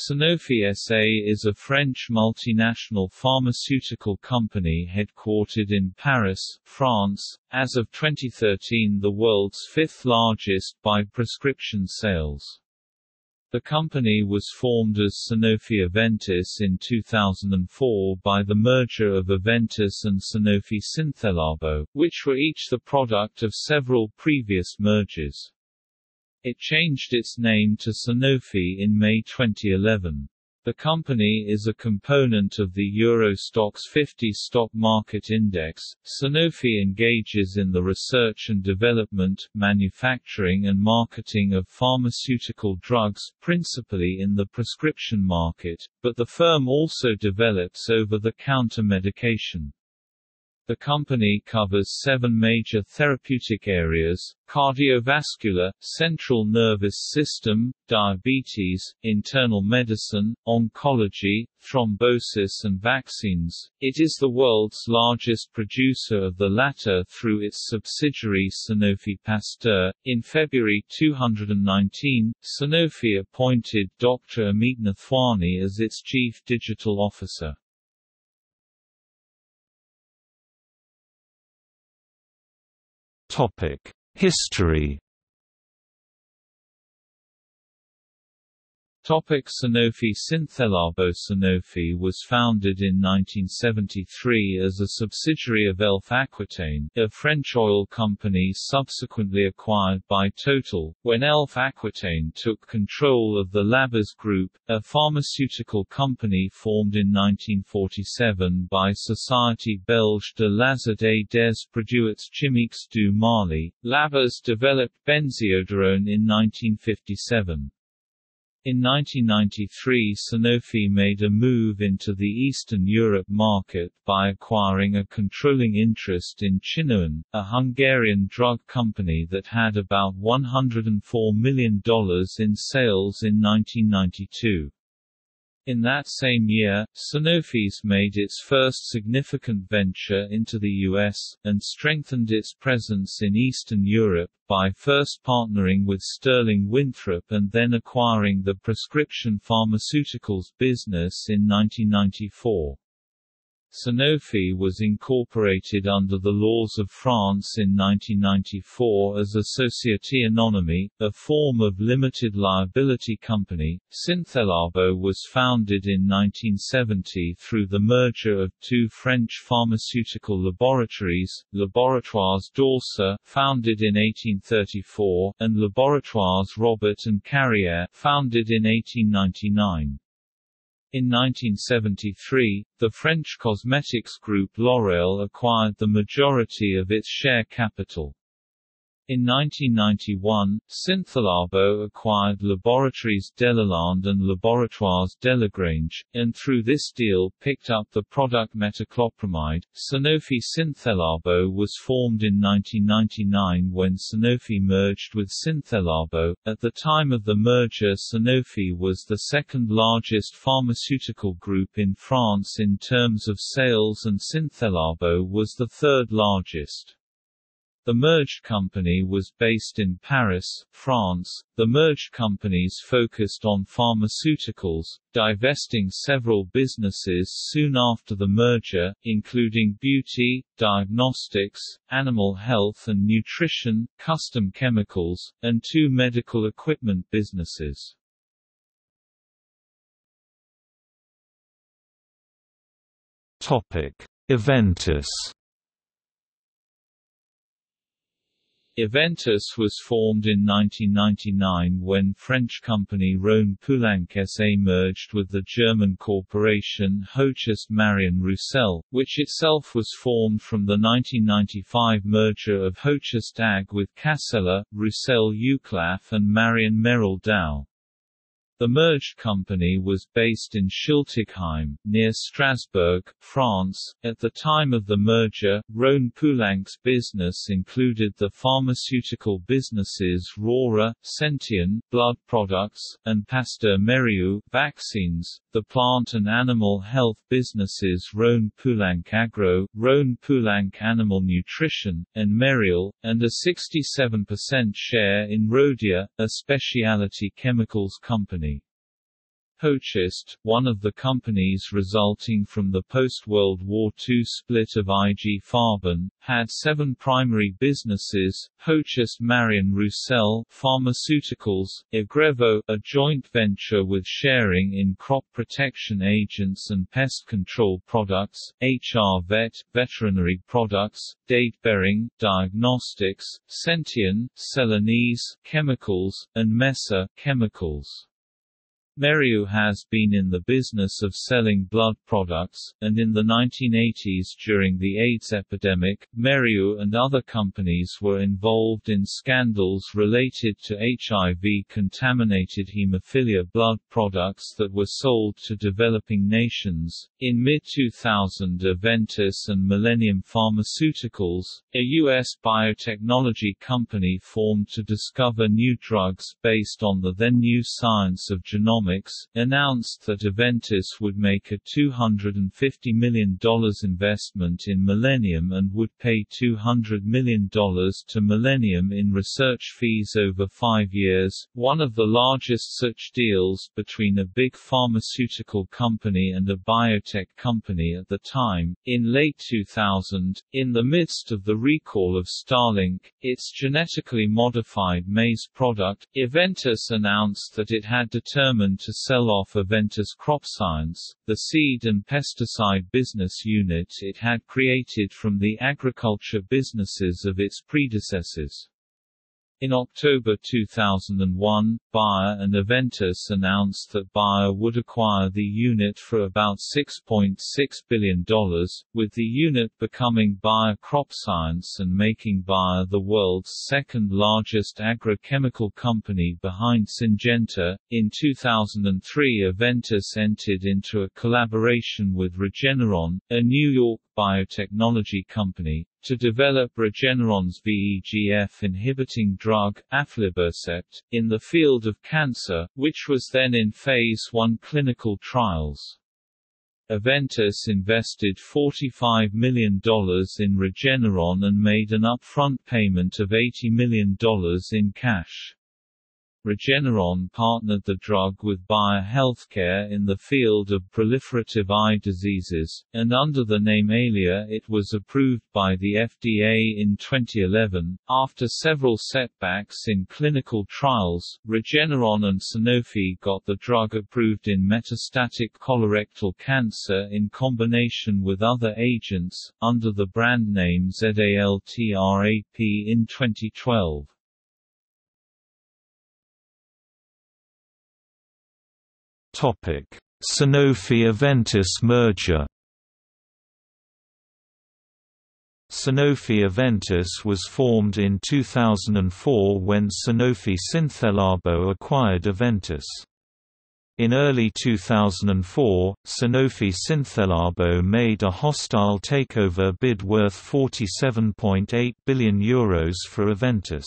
Sanofi SA is a French multinational pharmaceutical company headquartered in Paris, France, as of 2013 the world's fifth largest by prescription sales. The company was formed as Sanofi Aventis in 2004 by the merger of Aventis and Sanofi Synthélabo, which were each the product of several previous mergers. It changed its name to Sanofi in May 2011. The company is a component of the Euro Stoxx 50 stock market index. Sanofi engages in the research and development, manufacturing and marketing of pharmaceutical drugs, principally in the prescription market, but the firm also develops over-the-counter medication. The company covers seven major therapeutic areas, cardiovascular, central nervous system, diabetes, internal medicine, oncology, thrombosis and vaccines. It is the world's largest producer of the latter through its subsidiary Sanofi Pasteur. In February 2019, Sanofi appointed Dr. Amit Nathwani as its chief digital officer. History Topic Sanofi Synthélabo Sanofi was founded in 1973 as a subsidiary of Elf Aquitaine, a French oil company subsequently acquired by Total, when Elf Aquitaine took control of the Labaz Group, a pharmaceutical company formed in 1947 by Société Belge de l'Azur des Produits Chimiques du Mali. Labaz developed benziodarone in 1957. In 1993 Sanofi made a move into the Eastern Europe market by acquiring a controlling interest in Chinoin, a Hungarian drug company that had about $104 million in sales in 1992. In that same year, Sanofi's made its first significant venture into the US, and strengthened its presence in Eastern Europe, by first partnering with Sterling Winthrop and then acquiring the prescription pharmaceuticals business in 1994. Sanofi was incorporated under the laws of France in 1994 as a Société Anonyme, a form of limited liability company. Synthélabo was founded in 1970 through the merger of two French pharmaceutical laboratories, Laboratoires d'Orsay, founded in 1834, and Laboratoires Robert and Carrière, founded in 1899. In 1973, the French cosmetics group L'Oréal acquired the majority of its share capital. In 1991, Synthélabo acquired Laboratories Delalande and Laboratoires Delagrange, and through this deal picked up the product metoclopramide. Sanofi Synthélabo was formed in 1999 when Sanofi merged with Synthélabo. At the time of the merger Sanofi was the second largest pharmaceutical group in France in terms of sales and Synthélabo was the third largest. The merged company was based in Paris, France. The merged companies focused on pharmaceuticals, divesting several businesses soon after the merger, including beauty, diagnostics, animal health and nutrition, custom chemicals, and two medical equipment businesses. Topic: Aventis Aventis was formed in 1999 when French company Rhône Poulenc SA merged with the German corporation Hoechst Marion Roussel, which itself was formed from the 1995 merger of Hoechst AG with Cassella, Roussel Uclaf and Marion Merrell Dow. The merged company was based in Schiltigheim, near Strasbourg, France. At the time of the merger, Rhône Poulenc's business included the pharmaceutical businesses Rorer, Centeon, blood products, and Pasteur Mérieux, vaccines, the plant and animal health businesses Rhône Poulenc Agro, Rhône Poulenc Animal Nutrition, and Merial, and a 67% share in Rhodia, a specialty chemicals company. Hoechst, one of the companies resulting from the post-World War II split of IG Farben, had seven primary businesses, Hoechst Marion Roussel Pharmaceuticals, AgrEvo, a joint venture with Schering in crop protection agents and pest control products, HR Vet, veterinary products, Dade Behring, diagnostics, Centeon, Celanese, chemicals, and Messer, chemicals. Merieux has been in the business of selling blood products, and in the 1980s during the AIDS epidemic, Merieux and other companies were involved in scandals related to HIV-contaminated hemophilia blood products that were sold to developing nations. In mid-2000 Aventis and Millennium Pharmaceuticals, a U.S. biotechnology company formed to discover new drugs based on the then new science of genomics announced that Aventis would make a $250 million investment in Millennium and would pay $200 million to Millennium in research fees over five years, one of the largest such deals between a big pharmaceutical company and a biotech company at the time. In late 2000, in the midst of the recall of Starlink, its genetically modified maize product, Aventis announced that it had determined to sell off Aventis CropScience, the seed and pesticide business unit it had created from the agriculture businesses of its predecessors. In October 2001, Bayer and Aventis announced that Bayer would acquire the unit for about $6.6 billion, with the unit becoming Bayer CropScience and making Bayer the world's second largest agrochemical company behind Syngenta. In 2003, Aventis entered into a collaboration with Regeneron, a New York biotechnology company, to develop Regeneron's VEGF-inhibiting drug, aflibercept, in the field of cancer, which was then in Phase 1 clinical trials. Aventis invested $45 million in Regeneron and made an upfront payment of $80 million in cash. Regeneron partnered the drug with Bayer Healthcare in the field of proliferative eye diseases, and under the name Eylea it was approved by the FDA in 2011. After several setbacks in clinical trials, Regeneron and Sanofi got the drug approved in metastatic colorectal cancer in combination with other agents, under the brand name ZALTRAP in 2012. Sanofi-Aventis merger. Sanofi-Aventis was formed in 2004 when Sanofi Synthélabo acquired Aventis. In early 2004, Sanofi Synthélabo made a hostile takeover bid worth €47.8 billion Euros for Aventis.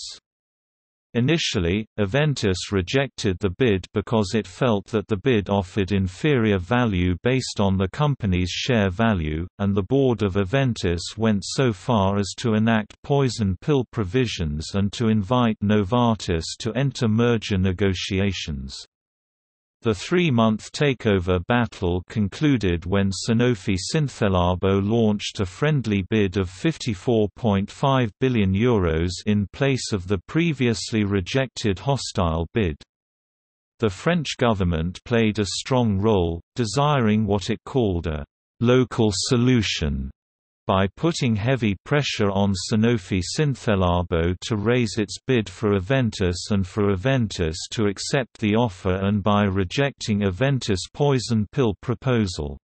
Initially, Aventis rejected the bid because it felt that the bid offered inferior value based on the company's share value, and the board of Aventis went so far as to enact poison pill provisions and to invite Novartis to enter merger negotiations. The three-month takeover battle concluded when Sanofi Synthélabo launched a friendly bid of €54.5 billion Euros in place of the previously rejected hostile bid. The French government played a strong role, desiring what it called a «local solution» by putting heavy pressure on Sanofi Synthélabo to raise its bid for Aventis and for Aventis to accept the offer and by rejecting Aventis' poison pill proposal.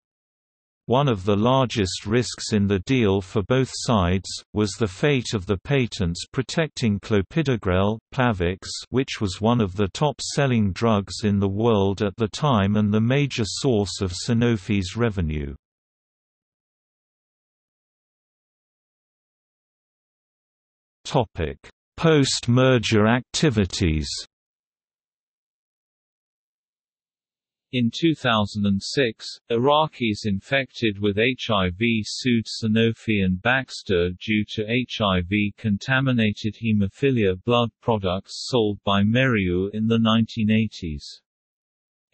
One of the largest risks in the deal for both sides, was the fate of the patents protecting clopidogrel Plavix which was one of the top-selling drugs in the world at the time and the major source of Sanofi's revenue. Post-merger activities. In 2006, Iraqis infected with HIV sued Sanofi and Baxter due to HIV-contaminated hemophilia blood products sold by Merieux in the 1980s.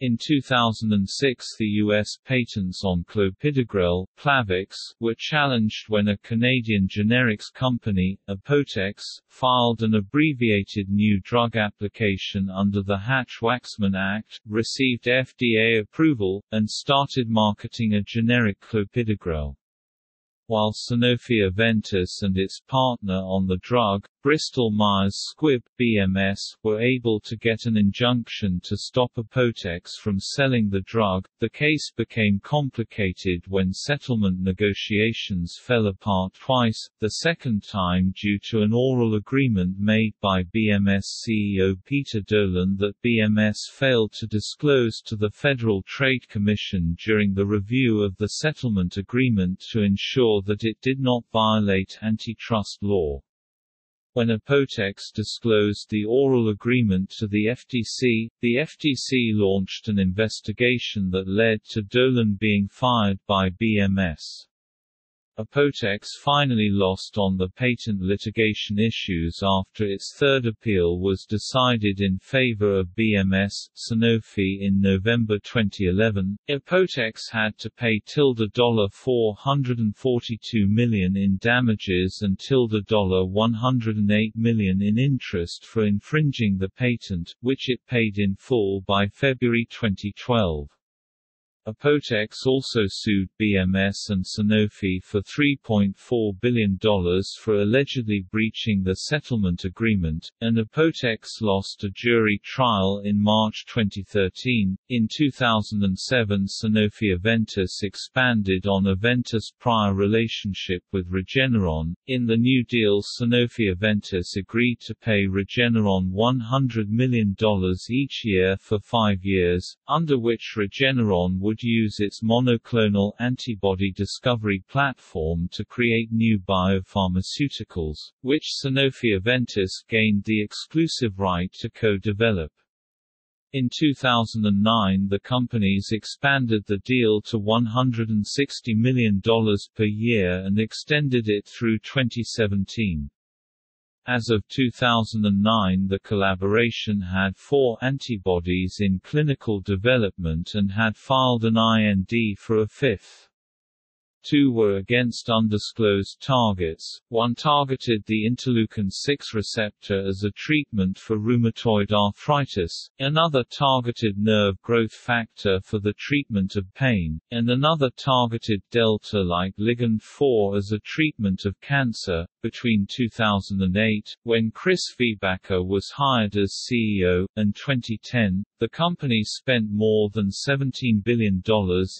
In 2006 the U.S. patents on clopidogrel, Plavix, were challenged when a Canadian generics company, Apotex, filed an abbreviated new drug application under the Hatch-Waxman Act, received FDA approval, and started marketing a generic clopidogrel. While Sanofi Aventis and its partner on the drug, Bristol Myers Squibb BMS, were able to get an injunction to stop Apotex from selling the drug. The case became complicated when settlement negotiations fell apart twice, the second time due to an oral agreement made by BMS CEO Peter Dolan that BMS failed to disclose to the Federal Trade Commission during the review of the settlement agreement to ensure that it did not violate antitrust law. When Apotex disclosed the oral agreement to the FTC, the FTC launched an investigation that led to Dolan being fired by BMS. Apotex finally lost on the patent litigation issues after its third appeal was decided in favor of BMS. Sanofi in November 2011, Apotex had to pay tilde $442 million in damages and tilde $108 million in interest for infringing the patent, which it paid in full by February 2012. Apotex also sued BMS and Sanofi for $3.4 billion for allegedly breaching the settlement agreement, and Apotex lost a jury trial in March 2013. In 2007, Sanofi Aventis expanded on Aventis' prior relationship with Regeneron. In the New Deal, Sanofi Aventis agreed to pay Regeneron $100 million each year for five years, under which Regeneron would would use its monoclonal antibody discovery platform to create new biopharmaceuticals, which Sanofi Aventis gained the exclusive right to co-develop. In 2009 the companies expanded the deal to $160 million per year and extended it through 2017. As of 2009 the collaboration had four antibodies in clinical development and had filed an IND for a fifth. Two were against undisclosed targets, one targeted the interleukin-6 receptor as a treatment for rheumatoid arthritis, another targeted nerve growth factor for the treatment of pain, and another targeted delta-like ligand 4 as a treatment of cancer. Between 2008, when Chris Viehbacher was hired as CEO, and 2010, the company spent more than $17 billion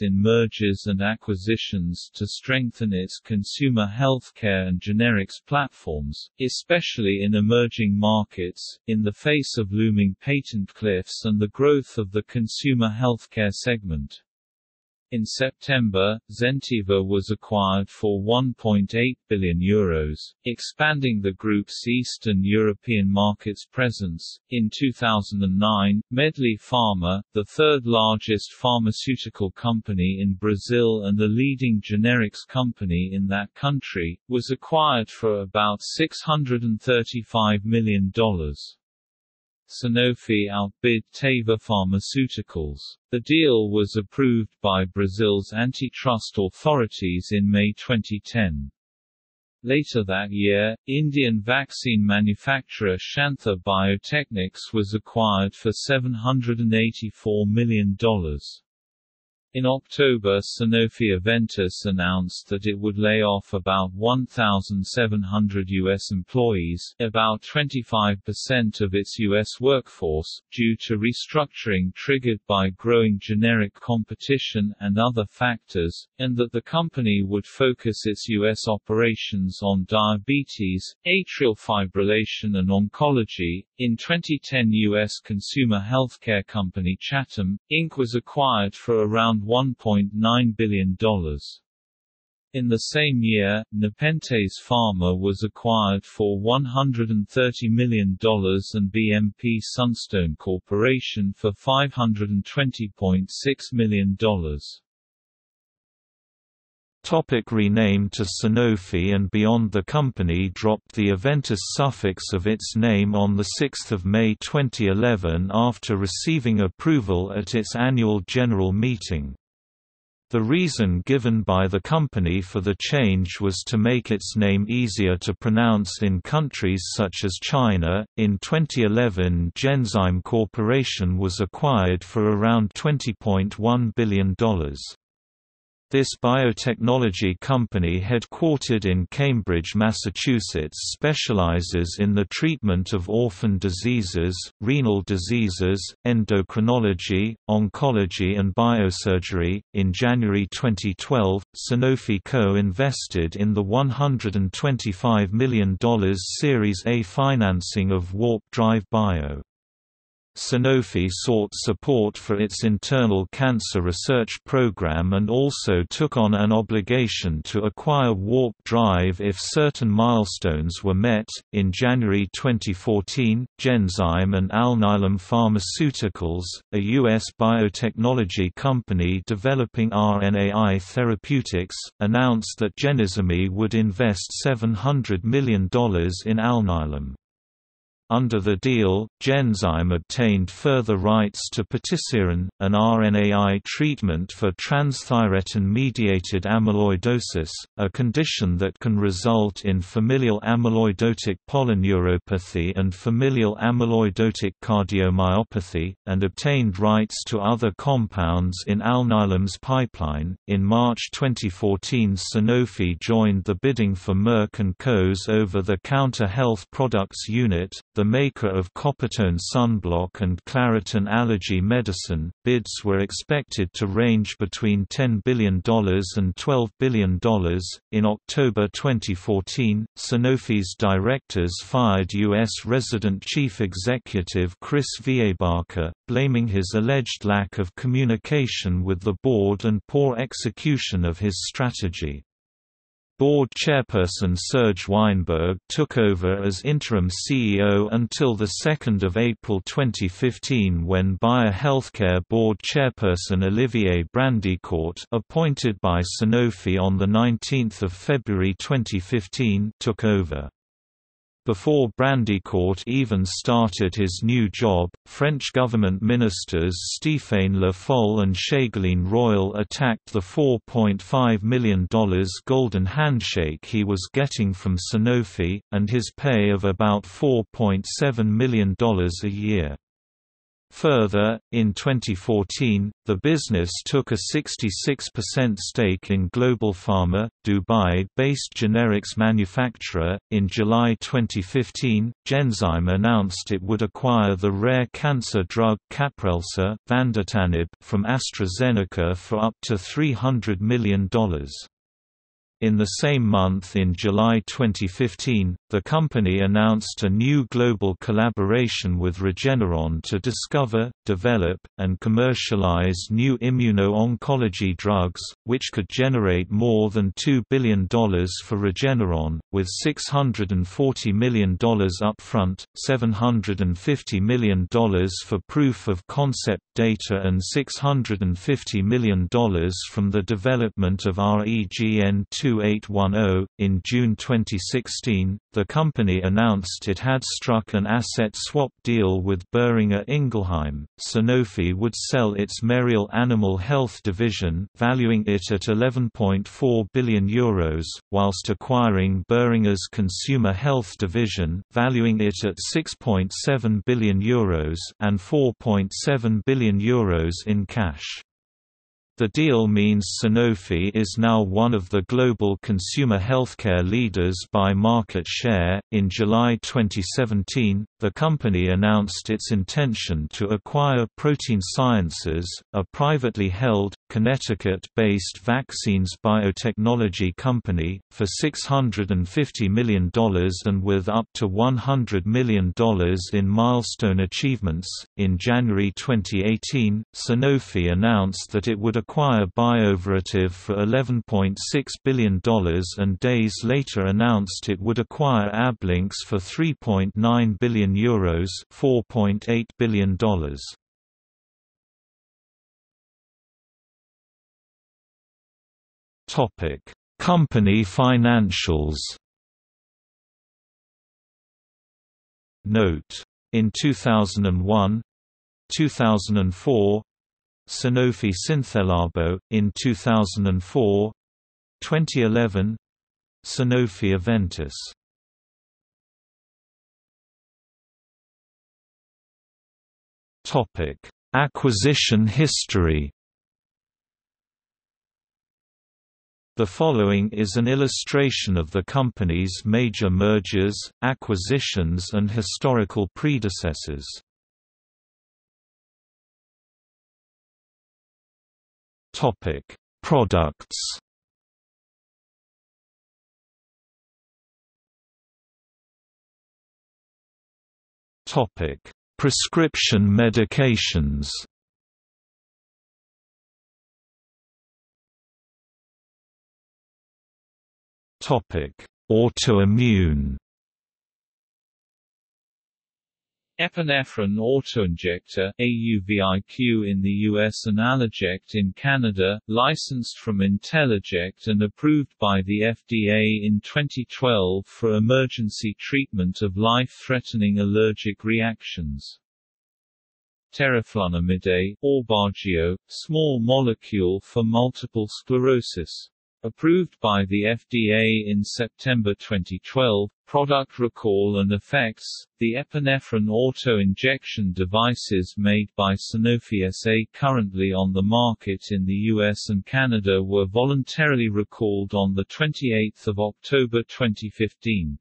in mergers and acquisitions to strengthen its consumer healthcare and generics platforms, especially in emerging markets, in the face of looming patent cliffs and the growth of the consumer healthcare segment. In September, Zentiva was acquired for €1.8 billion, Euros, expanding the group's Eastern European markets presence. In 2009, Medley Pharma, the third largest pharmaceutical company in Brazil and the leading generics company in that country, was acquired for about $635 million. Sanofi outbid Teva Pharmaceuticals. The deal was approved by Brazil's antitrust authorities in May 2010. Later that year, Indian vaccine manufacturer Shantha Biotechnics was acquired for $784 million. In October Sanofi Aventis announced that it would lay off about 1,700 U.S. employees about 25% of its U.S. workforce, due to restructuring triggered by growing generic competition and other factors, and that the company would focus its U.S. operations on diabetes, atrial fibrillation and oncology. In 2010 U.S. consumer healthcare company Chattem, Inc. was acquired for around $1.9 billion. In the same year, Nepentes Pharma was acquired for $130 million and BMP Sunstone Corporation for $520.6 million. Topic renamed to Sanofi and beyond The company dropped the Aventis suffix of its name on 6 May 2011 after receiving approval at its annual general meeting. The reason given by the company for the change was to make its name easier to pronounce in countries such as China. In 2011, Genzyme Corporation was acquired for around $20.1 billion. This biotechnology company headquartered in Cambridge, Massachusetts specializes in the treatment of orphan diseases, renal diseases, endocrinology, oncology and biosurgery. In January 2012, Sanofi co-invested in the $125 million Series A financing of Warp Drive Bio. Sanofi sought support for its internal cancer research program and also took on an obligation to acquire Warp Drive if certain milestones were met. In January 2014, Genzyme and Alnylam Pharmaceuticals, a U.S. biotechnology company developing RNAi therapeutics, announced that Genzyme would invest $700 million in Alnylam. Under the deal, Genzyme obtained further rights to patisiran, an RNAi treatment for transthyretin-mediated amyloidosis, a condition that can result in familial amyloidotic polyneuropathy and familial amyloidotic cardiomyopathy, and obtained rights to other compounds in Alnylam's pipeline. In March 2014, Sanofi joined the bidding for Merck & Co.'s over-the-counter health products unit, the maker of Coppertone sunblock and Claritin allergy medicine. Bids were expected to range between $10 billion and $12 billion. In October 2014, Sanofi's directors fired U.S. resident chief executive Chris Viehbacher, blaming his alleged lack of communication with the board and poor execution of his strategy. Board chairperson Serge Weinberg took over as interim CEO until 2 April 2015 when Bayer Healthcare Board chairperson Olivier Brandicourt appointed by Sanofi on 19 February 2015 took over. Before Brandicourt even started his new job, French government ministers Stéphane Le Foll and Ségolène Royal attacked the $4.5 million golden handshake he was getting from Sanofi, and his pay of about $4.7 million a year. Further, in 2014, the business took a 66% stake in Global Pharma, Dubai-based generics manufacturer. In July 2015, Genzyme announced it would acquire the rare cancer drug Caprelsa vandetanib from AstraZeneca for up to $300 million. In the same month in July 2015, the company announced a new global collaboration with Regeneron to discover, develop, and commercialize new immuno-oncology drugs, which could generate more than $2 billion for Regeneron, with $640 million upfront, $750 million for proof of concept data and $650 million from the development of REGN2 2810. In June 2016, the company announced it had struck an asset swap deal with Boehringer Ingelheim. Sanofi would sell its Merial Animal Health division, valuing it at 11.4 billion euros, whilst acquiring Boehringer's Consumer Health division, valuing it at 6.7 billion euros and 4.7 billion euros in cash. The deal means Sanofi is now one of the global consumer healthcare leaders by market share. In July 2017, the company announced its intention to acquire Protein Sciences, a privately held, Connecticut-based vaccines biotechnology company, for $650 million and with up to $100 million in milestone achievements. In January 2018, Sanofi announced that it would acquire Bioverativ for $11.6 billion and days later announced it would acquire Ablynx for €3.9 billion, Euros $4.8 billion. Company financials. Note: In 2001, 2004, Sanofi Synthélabo in 2004, 2011, Sanofi Aventis. Topic: Acquisition history. The following is an illustration of the company's major mergers, acquisitions and historical predecessors. Topic: Products. Topic: Prescription medications. Topic: Autoimmune. Epinephrine autoinjector AUVIQ in the US and Allerject in Canada, licensed from IntelliJect and approved by the FDA in 2012 for emergency treatment of life-threatening allergic reactions. Teriflunomide, Aubagio, small molecule for multiple sclerosis. Approved by the FDA in September 2012, product recall and effects, the epinephrine auto-injection devices made by Sanofi SA currently on the market in the US and Canada were voluntarily recalled on 28 October 2015.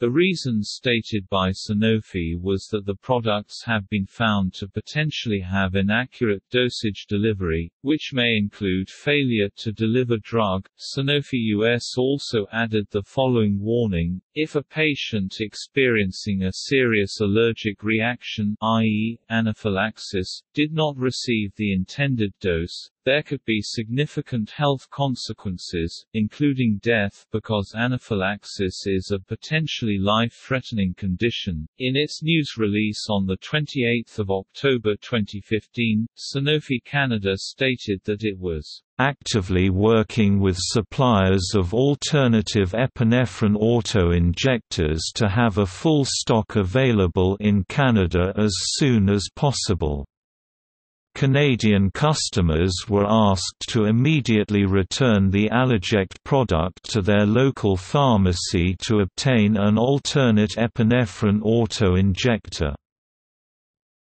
The reason stated by Sanofi was that the products have been found to potentially have inaccurate dosage delivery, which may include failure to deliver drug. Sanofi US also added the following warning if a patient experiencing a serious allergic reaction i.e., anaphylaxis, did not receive the intended dose, there could be significant health consequences, including death because anaphylaxis is a potentially life-threatening condition. In its news release on 28 October 2015, Sanofi Canada stated that it was actively working with suppliers of alternative epinephrine auto-injectors to have a full stock available in Canada as soon as possible. Canadian customers were asked to immediately return the Allerject product to their local pharmacy to obtain an alternate epinephrine auto-injector.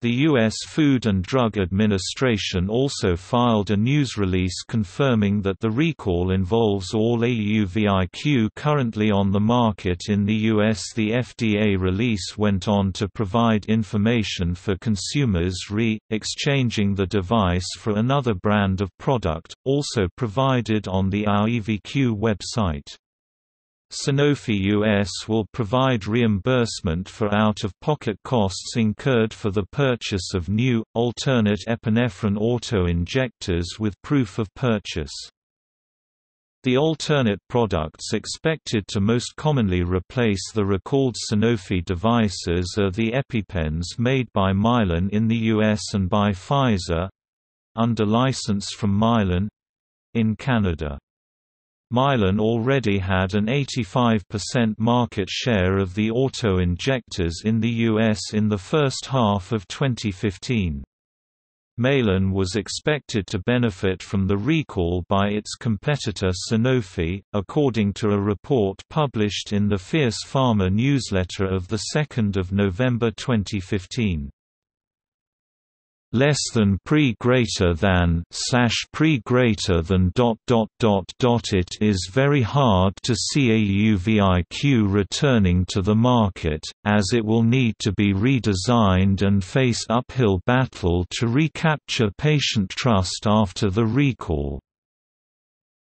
The U.S. Food and Drug Administration also filed a news release confirming that the recall involves all AUVIQ currently on the market in the U.S. The FDA release went on to provide information for consumers re-exchanging the device for another brand of product, also provided on the AUVIQ website. Sanofi US will provide reimbursement for out-of-pocket costs incurred for the purchase of new, alternate epinephrine auto-injectors with proof of purchase. The alternate products expected to most commonly replace the recalled Sanofi devices are the EpiPens made by Mylan in the US and by Pfizer—under license from Mylan—in Canada. Mylan already had an 85% market share of the auto-injectors in the US in the first half of 2015. Mylan was expected to benefit from the recall by its competitor Sanofi, according to a report published in the Fierce Pharma newsletter of 2 November 2015 less than pre greater than slash pre greater than dot dot dot dot it is very hard to see AUVIQ returning to the market, as it will need to be redesigned and face uphill battle to recapture patient trust after the recall.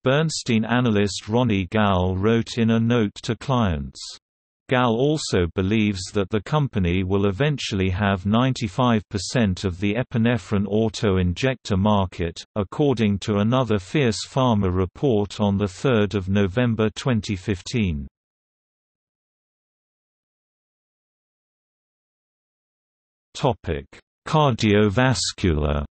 Bernstein analyst Ronnie Gal wrote in a note to clients Gal also believes that the company will eventually have 95% of the epinephrine auto-injector market, according to another Fierce Pharma report on 3 November 2015. Cardiovascular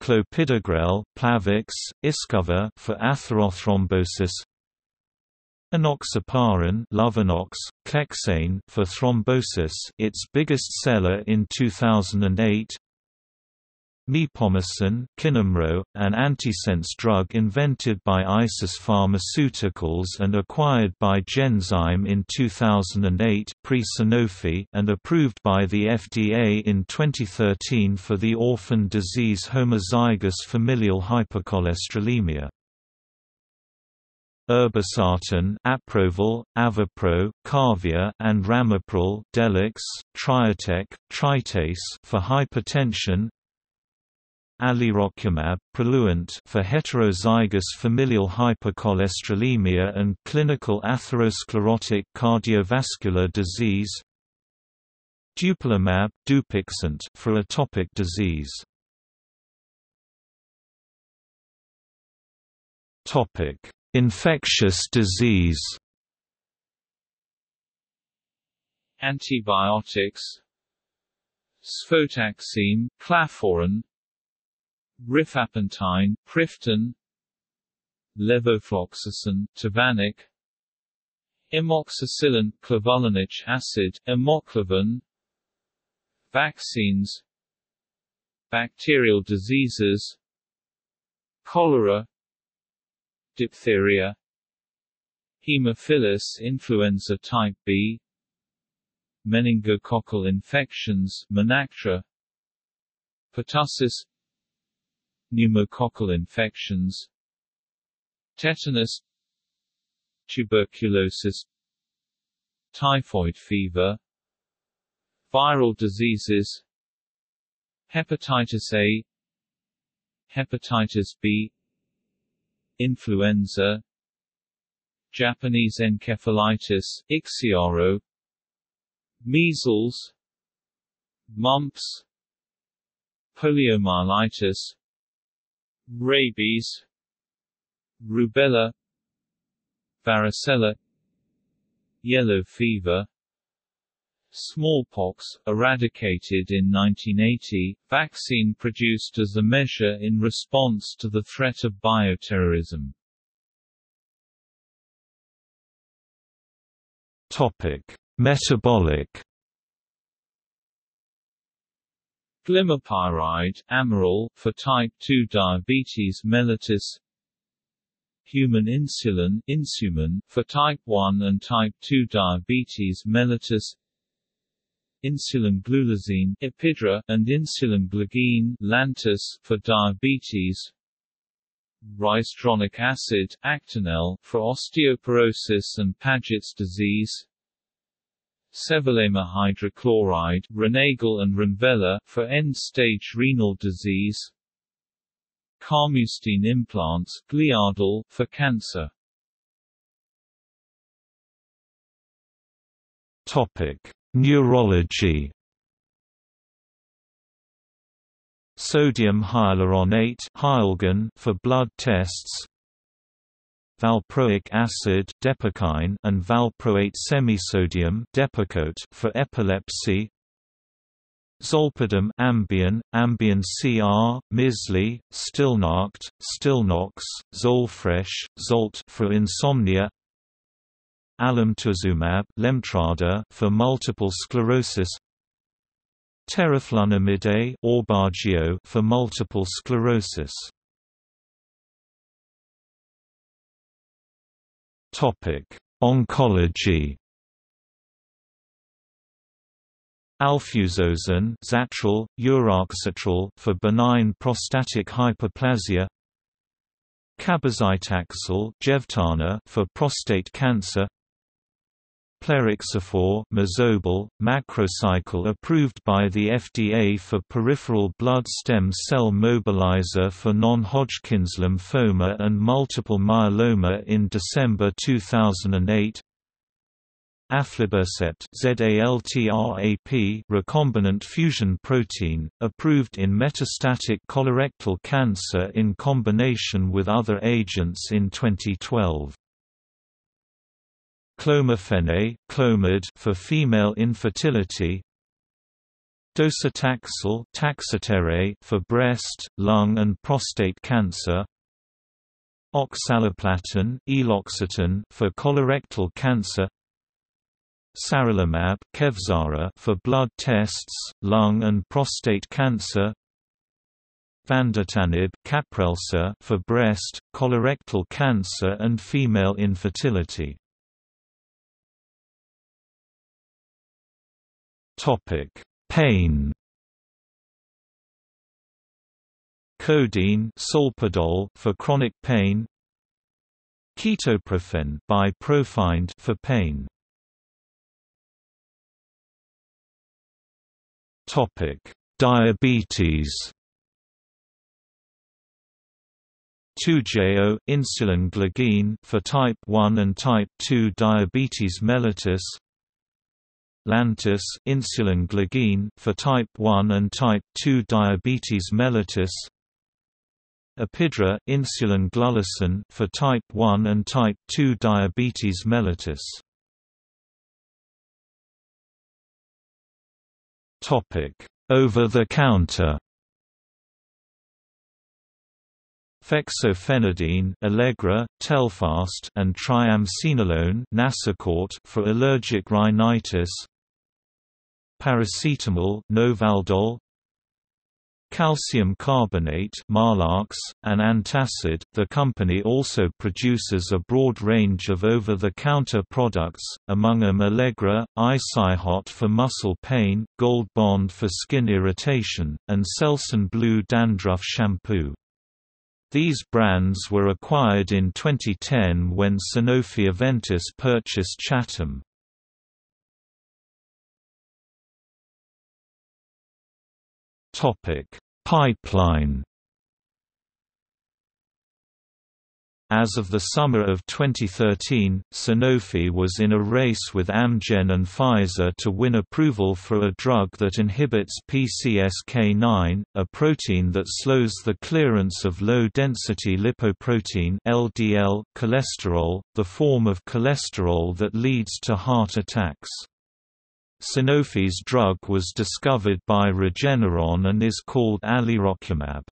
clopidogrel, Plavix, Iscover for atherothrombosis Enoxaparin Lovenox, Clexane for thrombosis its biggest seller in 2008 Mipomersen Kynamro, an antisense drug invented by Isis Pharmaceuticals and acquired by Genzyme in 2008 pre-Sanofi and approved by the FDA in 2013 for the orphan disease homozygous familial hypercholesterolemia. Irbesartan, Aprovel, Avapro, Karvea, and Ramipril, Delix, Triatec, Tritase for hypertension, Alirocumab, Praluent for heterozygous familial hypercholesterolemia and clinical atherosclerotic cardiovascular disease. Dupilumab, Dupixent for atopic disease. Topic: Infectious disease. Antibiotics. Cefotaxime, Claforan. Rifampicin, Priftin. Levofloxacin, Tavanic Amoxicillin, clavulanic acid, amoxicillin Vaccines. Bacterial diseases. Cholera Diphtheria Haemophilus influenza type B Meningococcal infections Menactra Pertussis pneumococcal infections tetanus tuberculosis typhoid fever viral diseases hepatitis A hepatitis B influenza Japanese encephalitis IXIARO measles mumps poliomyelitis rabies rubella varicella yellow fever Smallpox, eradicated in 1980, vaccine produced as a measure in response to the threat of bioterrorism. Topic: Metabolic Glimepiride, Amaryl, for type 2 diabetes mellitus. Human insulin, Insuman, for type 1 and type 2 diabetes mellitus Insulin glulisine, Apidra, and insulin glargine, Lantus, for diabetes. Risedronic acid, Actonel, for osteoporosis and Paget's disease. Sevelamer hydrochloride, Renagel and Renvela, for end-stage renal disease. Carmustine implants, Gliadel, for cancer. Topic: Neurology. Sodium hyaluronate, for blood tests. Valproic acid Depakine and valproate semisodium for epilepsy Zolpidem Ambien, Ambien CR, Myslee, Stilnoct, Stilnox, Zolfresh, Zolt for insomnia Alemtuzumab Lemtrada for multiple sclerosis Teriflunomide Aubagio for multiple sclerosis Topic: Oncology. Alfuzosin, Xatral, Uroxatral for benign prostatic hyperplasia. Cabazitaxel, Jevtana for prostate cancer. Plerixafor Mozobil, macrocycle approved by the FDA for peripheral blood stem cell mobilizer for non-Hodgkin's lymphoma and multiple myeloma in December 2008 Aflibercept ZALTRAP recombinant fusion protein, approved in metastatic colorectal cancer in combination with other agents in 2012 Clomifene, Clomid for female infertility. Docetaxel Taxotere for breast, lung and prostate cancer. Oxaliplatin Eloxatin for colorectal cancer. Sarilumab Kevzara for blood tests, lung and prostate cancer. Vandetanib Caprelsa for breast, colorectal cancer and female infertility Topic. Pain Codeine Solpadol for chronic pain. Ketoprofen Bi-Profenid for pain. Topic. Diabetes Toujeo insulin glargine for type 1 and type 2 diabetes mellitus Lantus insulin glargine for type 1 and type 2 diabetes mellitus. Apidra insulin glulisine for type 1 and type 2 diabetes mellitus. Topic. Over the counter Fexofenadine Allegra, Telfast and triamcinolone for allergic rhinitis Paracetamol Novaldol Calcium carbonate Maalox, and antacid. The company also produces a broad range of over-the-counter products, among them Allegra, IcyHot for muscle pain, Gold Bond for skin irritation, and Selsun Blue dandruff shampoo. These brands were acquired in 2010 when Sanofi Aventis purchased Chattem. Topic: Pipeline. As of the summer of 2013, Sanofi was in a race with Amgen and Pfizer to win approval for a drug that inhibits PCSK9, a protein that slows the clearance of low-density lipoprotein (LDL) cholesterol, the form of cholesterol that leads to heart attacks. Sanofi's drug was discovered by Regeneron and is called alirocumab.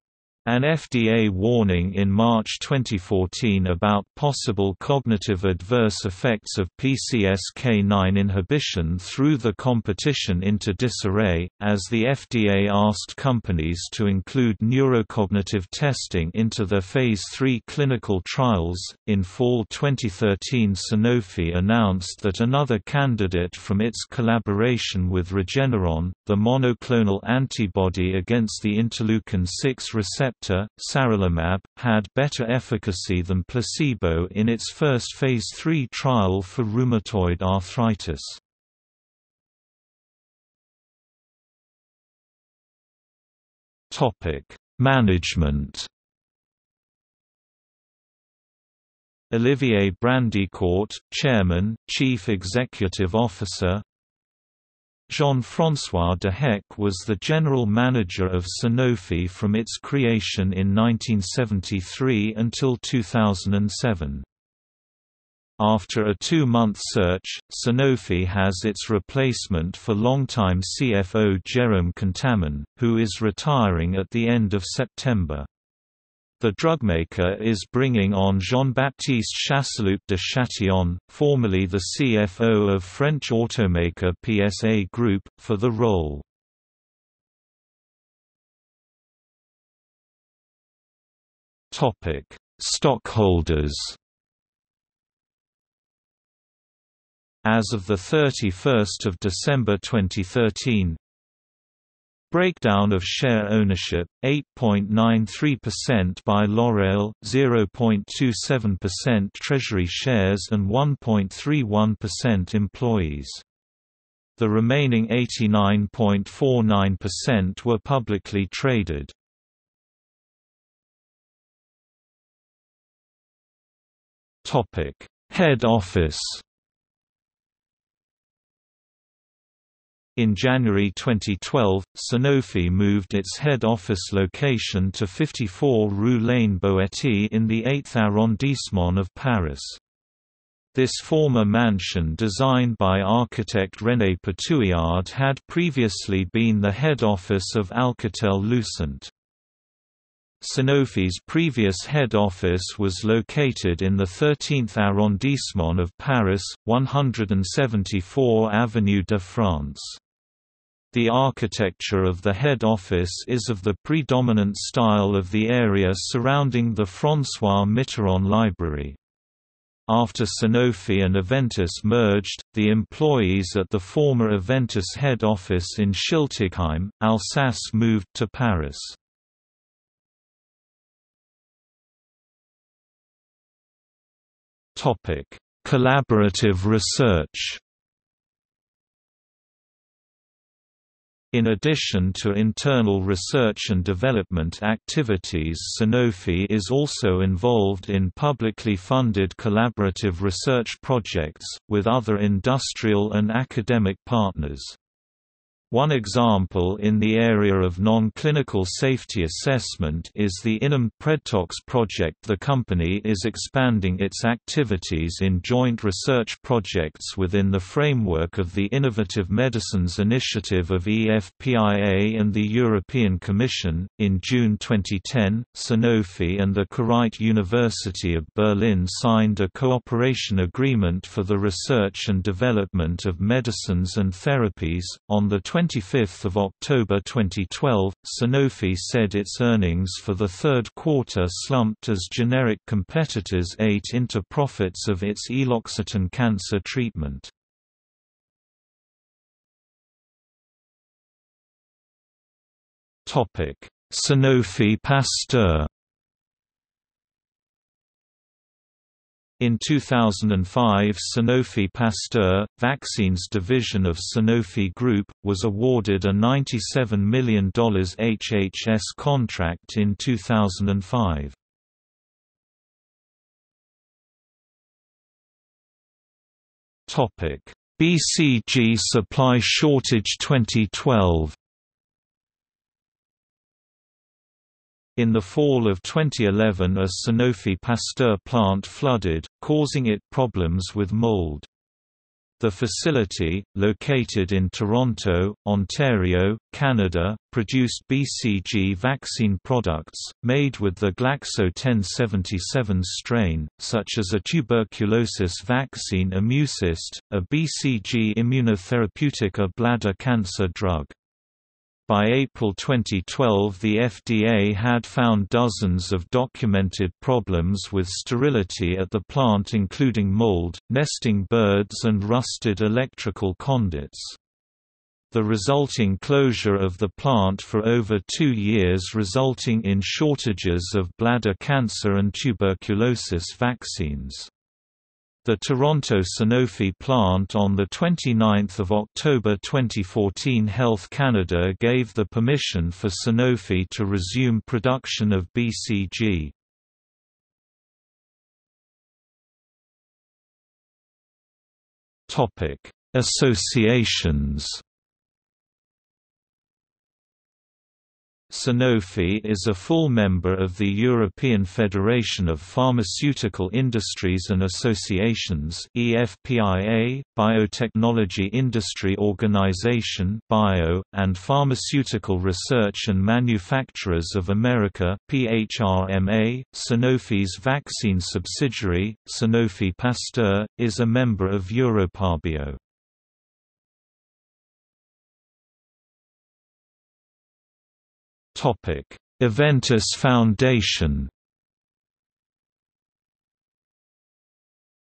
An FDA warning in March 2014 about possible cognitive adverse effects of PCSK9 inhibition threw the competition into disarray, as the FDA asked companies to include neurocognitive testing into their Phase 3 clinical trials. In fall 2013, Sanofi announced that another candidate from its collaboration with Regeneron, the monoclonal antibody against the interleukin 6 receptor receptor, had better efficacy than placebo in its first Phase III trial for rheumatoid arthritis. Management Olivier Brandicourt, Chairman, Chief Executive Officer Jean-François Dehecq was the general manager of Sanofi from its creation in 1973 until 2007. After a two-month search, Sanofi has its replacement for longtime CFO Jérôme Contamine, who is retiring at the end of September. The drugmaker is bringing on Jean-Baptiste Chasseloup de Châtillon, formerly the CFO of French automaker PSA Group, for the role. Stockholders As of 31 December 2013, Breakdown of share ownership: 8.93% by L'Oréal, 0.27% treasury shares and 1.31% employees. The remaining 89.49% were publicly traded. Head office In January 2012, Sanofi moved its head office location to 54 Rue La Boétie in the 8th arrondissement of Paris. This former mansion designed by architect René Patouillard had previously been the head office of Alcatel-Lucent. Sanofi's previous head office was located in the 13th arrondissement of Paris, 174 Avenue de France. The architecture of the head office is of the predominant style of the area surrounding the François Mitterrand Library. After Sanofi and Aventis merged, the employees at the former Aventis head office in Schiltigheim, Alsace moved to Paris. Collaborative research In addition to internal research and development activities Sanofi is also involved in publicly funded collaborative research projects, with other industrial and academic partners. One example in the area of non-clinical safety assessment is the InnoMed PredTox project The company is expanding its activities in joint research projects within the framework of the Innovative Medicines Initiative of EFPIA and the European Commission. In June 2010, Sanofi and the Charité University of Berlin signed a cooperation agreement for the research and development of medicines and therapies. On the 25 October 2012, Sanofi said its earnings for the third quarter slumped as generic competitors ate into profits of its Eloxatin cancer treatment. Sanofi Pasteur In 2005 Sanofi Pasteur, vaccines division of Sanofi Group, was awarded a $97 million HHS contract in 2005. BCG supply shortage 2012 In the fall of 2011 a Sanofi Pasteur plant flooded, causing it problems with mold. The facility, located in Toronto, Ontario, Canada, produced BCG vaccine products, made with the Glaxo 1077 strain, such as a tuberculosis vaccine ImmuCyst, a BCG immunotherapeutic a bladder cancer drug. By April 2012 the FDA had found dozens of documented problems with sterility at the plant including mold, nesting birds and rusted electrical conduits. The resulting closure of the plant for over two years resulting in shortages of bladder cancer and tuberculosis vaccines. The Toronto Sanofi plant on 29 October 2014 Health Canada gave the permission for Sanofi to resume production of BCG. Associations Sanofi is a full member of the European Federation of Pharmaceutical Industries and Associations EFPIA, Biotechnology Industry Organization Bio, and Pharmaceutical Research and Manufacturers of America PHRMA. Sanofi's vaccine subsidiary, Sanofi Pasteur, is a member of EuropaBio. Topic: Aventis Foundation.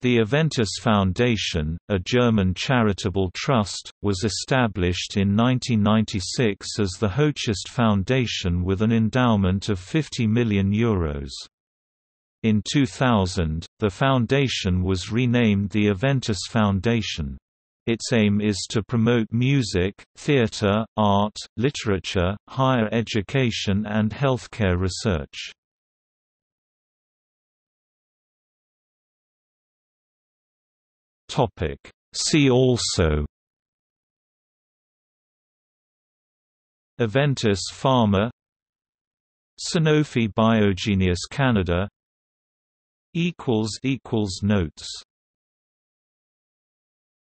The Aventis Foundation, a German charitable trust, was established in 1996 as the Hoechst Foundation with an endowment of €50 million. Euros. In 2000, the foundation was renamed the Aventis Foundation. Its aim is to promote music, theatre, art, literature, higher education and healthcare research. See also Aventis Pharma Sanofi Biogenius Canada Notes